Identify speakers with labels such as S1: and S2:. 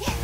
S1: や!